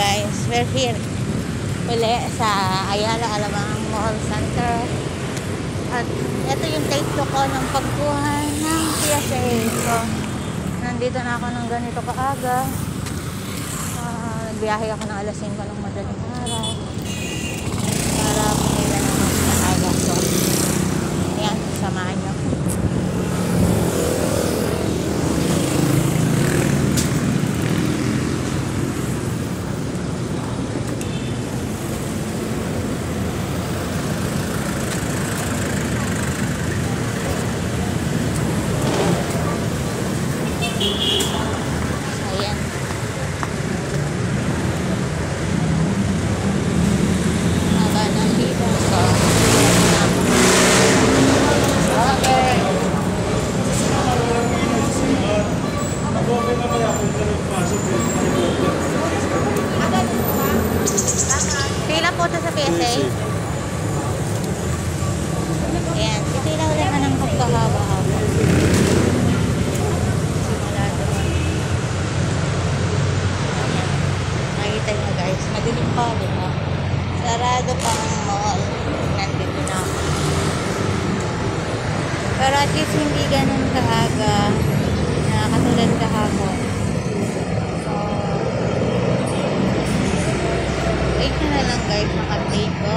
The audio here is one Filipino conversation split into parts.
guys, we're here uli sa Ayala Alabang Mall Center. At ito yung take ko ng pagkuha ng PSA. So, nandito na ako ng ganito kaaga. Uh, nagbiyahe ako ng alas 5 ng madaling araw. Para pumila ng mas maaga. So, ayan, samahan niyo. Ayan. Haba ng dito. So, okay. Pila po ito sa PSA? Ayan. Pipila ulit ka ng pagkahaba-haba. Simula doon. Nakita nyo guys, madilim pa, di ba? Sarado pa ang mall. Nandito na ako. Pero at least hindi ganun kaaga na katulad kahapon. So, wait na lang guys, mag-update ko.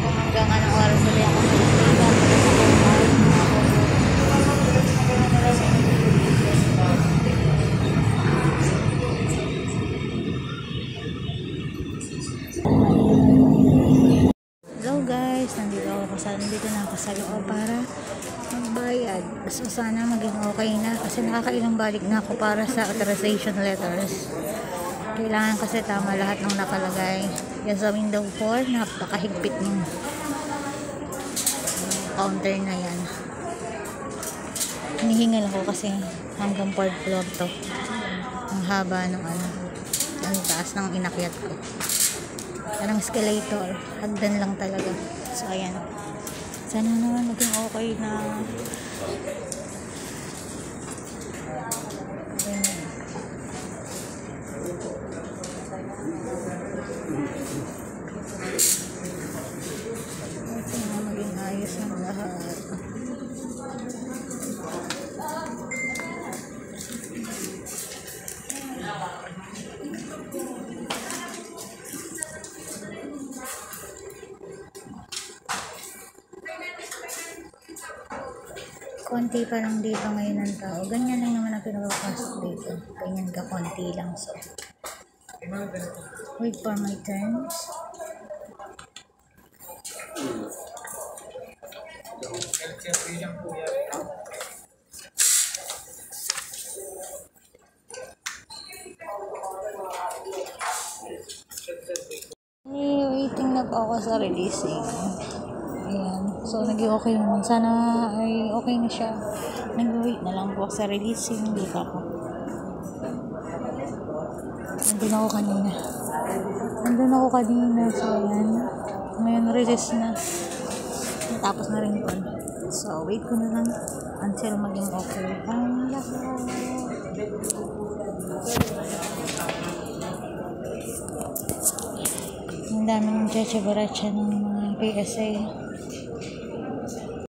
Kung hanggang anong oras ulit ako ako sa loob para magbayad. So sana maging okay na kasi nakakailang balik na ako para sa authorization letters. Kailangan kasi tama lahat ng nakalagay. Yan sa window 4, napakahigpit ng counter na yan. Hinihingal ako kasi hanggang 4th floor to. Ang haba ng ano, ang taas ng inakyat ko. Parang escalator. Hagdan lang talaga. So, ayan. Sana naman maging okay na. Konti pa lang dito ngayon ng tao. Ganyan lang naman ang pinapapasok dito. Ganyan ka konti lang. So, wait for my turns. Eh, waiting na po ako sa releasing. So, naging okay naman. Sana ay okay na siya. Nag-wait na lang po sa releasing. Dito ako. Nandun ako kanina. Nandun ako kanina. So, ayan. Ngayon, release na. Tapos na rin po. So, wait ko na lang until maging okay ang lahat. Ang daming cheche-baracha ng mga PSA.